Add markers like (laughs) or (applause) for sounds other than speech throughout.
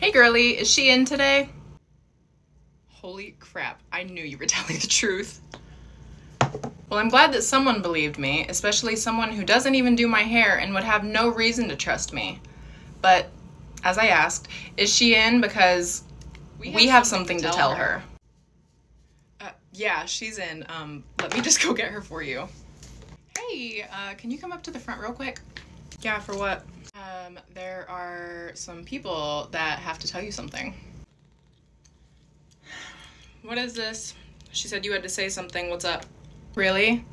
Hey girly, is she in today? Holy crap, I knew you were (laughs) telling the truth. Well, I'm glad that someone believed me, especially someone who doesn't even do my hair and would have no reason to trust me. But as I asked, is she in because we have, something, to tell, her. Uh, yeah, she's in. Um, let me (laughs) just go get her for you. Hey, uh, can you come up to the front real quick? Yeah, for what? Um, there are some people that have to tell you something. What is this? She said you had to say something. What's up? Really?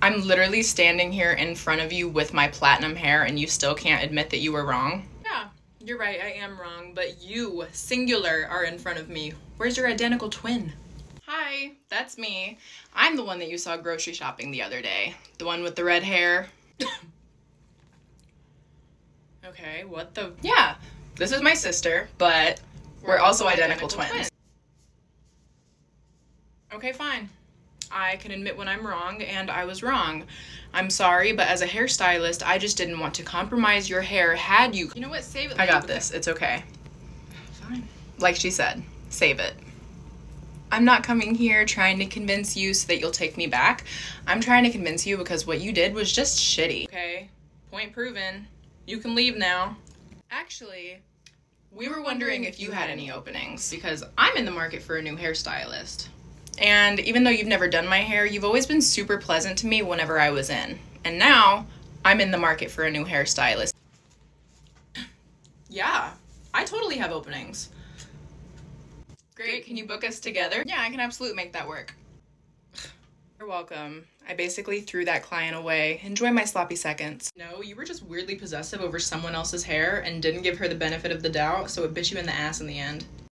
I'm literally standing here in front of you with my platinum hair and you still can't admit that you were wrong? Yeah, you're right, I am wrong, but you, singular, are in front of me. Where's your identical twin? Hi, that's me. I'm the one that you saw grocery shopping the other day. The one with the red hair. (laughs) okay, what the? Yeah, this is my sister, but we're, also, identical, twins. Okay, fine. I can admit when I'm wrong, and I was wrong. I'm sorry, but as a hairstylist, I just didn't want to compromise your hair had you. You know what? Save it. I got this. It's okay. Fine. Like she said, save it. I'm not coming here trying to convince you so that you'll take me back. I'm trying to convince you because what you did was just shitty. Okay, point proven. You can leave now. Actually, we were wondering if you had any openings because I'm in the market for a new hairstylist. And even though you've never done my hair, you've always been super pleasant to me whenever I was in. And now I'm in the market for a new hairstylist. Yeah, I totally have openings. Great, can you book us together? Yeah, I can absolutely make that work. You're welcome. I basically threw that client away. Enjoy my sloppy seconds. No, you were just weirdly possessive over someone else's hair and didn't give her the benefit of the doubt, so it bit you in the ass in the end.